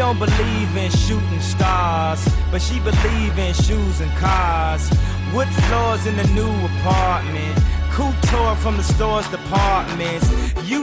don't believe in shooting stars, but she believe in shoes and cars. Wood floors in the new apartment. Couture from the store's departments. You